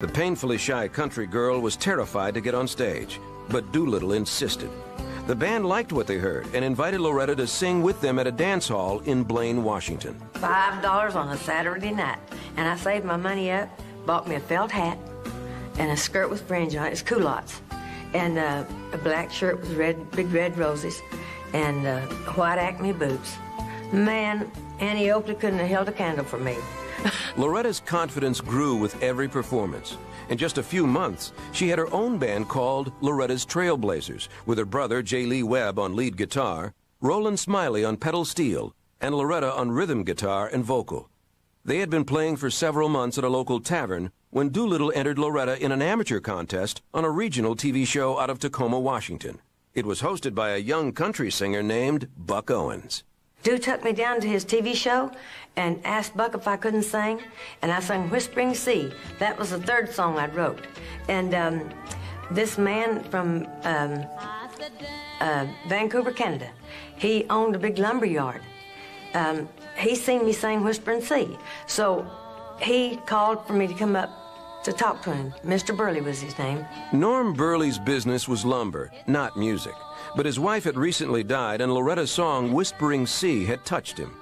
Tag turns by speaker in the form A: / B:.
A: The painfully shy country girl was terrified to get on stage, but Doolittle insisted. The band liked what they heard and invited Loretta to sing with them at a dance hall in Blaine, Washington.
B: Five dollars on a Saturday night, and I saved my money up, bought me a felt hat, and a skirt with fringe on it. It's culottes, and uh, a black shirt with red, big red roses, and uh, white Acme boots. Man, Annie Oakley couldn't have held a candle for me.
A: Loretta's confidence grew with every performance. In just a few months, she had her own band called Loretta's Trailblazers, with her brother J. Lee Webb on lead guitar, Roland Smiley on pedal steel, and Loretta on rhythm guitar and vocal. They had been playing for several months at a local tavern when Doolittle entered Loretta in an amateur contest on a regional TV show out of Tacoma, Washington. It was hosted by a young country singer named Buck Owens.
B: Doo took me down to his TV show and asked Buck if I couldn't sing, and I sang Whispering Sea. That was the third song I wrote. And um, this man from um, uh, Vancouver, Canada, he owned a big lumber yard. Um, he seen me sing Whispering Sea. So he called for me to come up to talk to him. Mr. Burley was his name.
A: Norm Burley's business was lumber, not music. But his wife had recently died, and Loretta's song Whispering Sea had touched him.